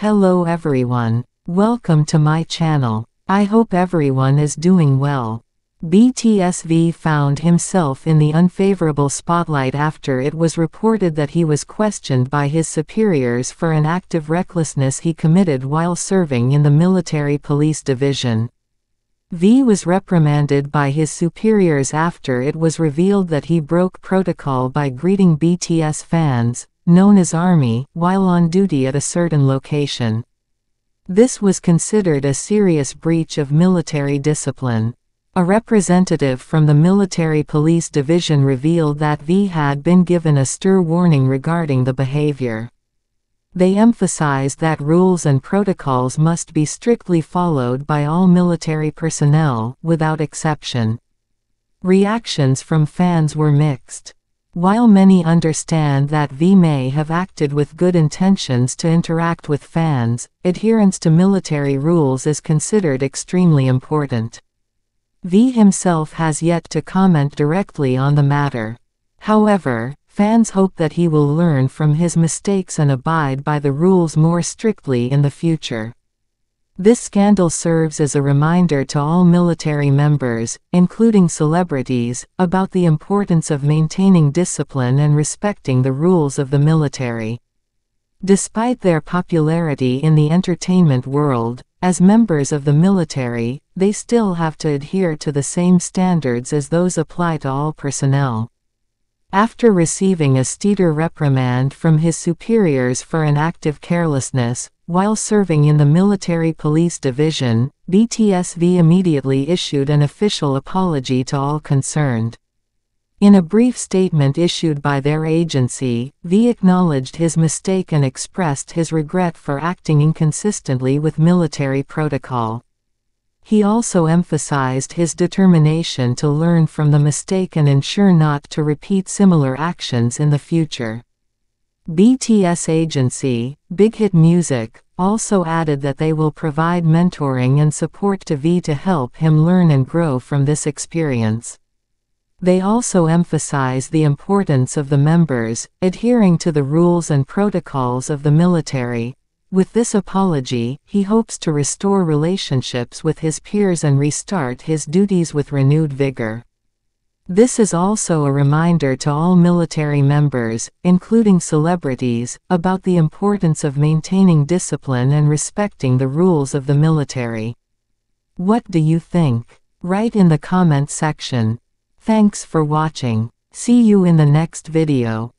Hello everyone. Welcome to my channel. I hope everyone is doing well. BTSV found himself in the unfavorable spotlight after it was reported that he was questioned by his superiors for an act of recklessness he committed while serving in the Military Police Division. V was reprimanded by his superiors after it was revealed that he broke protocol by greeting BTS fans, known as ARMY, while on duty at a certain location. This was considered a serious breach of military discipline. A representative from the Military Police Division revealed that V had been given a STIR warning regarding the behavior. They emphasized that rules and protocols must be strictly followed by all military personnel, without exception. Reactions from fans were mixed. While many understand that V may have acted with good intentions to interact with fans, adherence to military rules is considered extremely important. V himself has yet to comment directly on the matter. However, Fans hope that he will learn from his mistakes and abide by the rules more strictly in the future. This scandal serves as a reminder to all military members, including celebrities, about the importance of maintaining discipline and respecting the rules of the military. Despite their popularity in the entertainment world, as members of the military, they still have to adhere to the same standards as those apply to all personnel. After receiving a Steeder reprimand from his superiors for an act of carelessness, while serving in the Military Police Division, BTSV immediately issued an official apology to all concerned. In a brief statement issued by their agency, V acknowledged his mistake and expressed his regret for acting inconsistently with military protocol. He also emphasized his determination to learn from the mistake and ensure not to repeat similar actions in the future. BTS agency, Big Hit Music, also added that they will provide mentoring and support to V to help him learn and grow from this experience. They also emphasize the importance of the members, adhering to the rules and protocols of the military, with this apology, he hopes to restore relationships with his peers and restart his duties with renewed vigor. This is also a reminder to all military members, including celebrities, about the importance of maintaining discipline and respecting the rules of the military. What do you think? Write in the comment section. Thanks for watching. See you in the next video.